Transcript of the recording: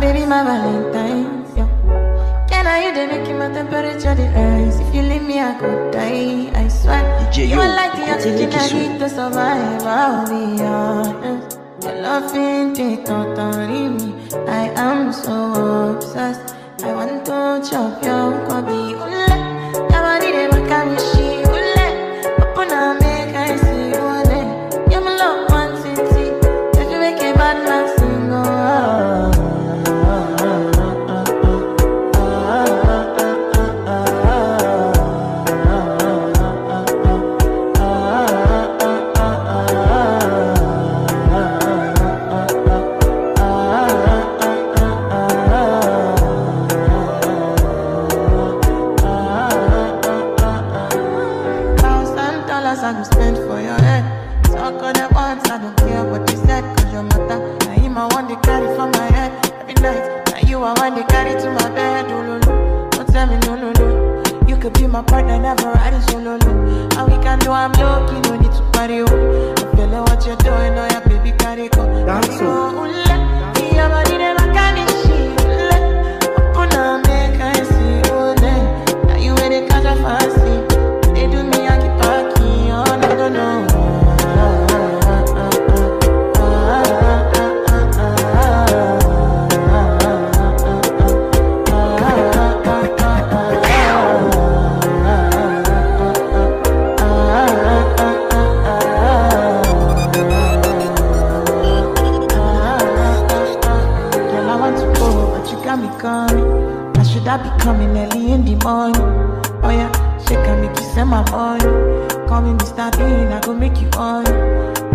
baby, my valentine. Yeah. Can I you the making my temperature the rise? If you leave me, I could die. I swear. DJ, you are like the oxygen I need to survive. I'll be honest. Your love ain't it, me. I am so obsessed. I want to chop your kobe. Ule, kabadi de bakamishi. Ule, papuna make I see. Ule, you're my love, one city. Take you make a bad man. You I want to carry to my bed. Oh, no, no. Don't tell me no, no, no. You could be my partner, never ride it solo. No. All we can do, I'm lucky, no need to party. Oh. I feel like what you're doing, oh yeah, baby, but you got me coming. Now should I be coming early in the morning? Oh yeah, she can make you send my money. Call me Mr. Bean, I go make you on.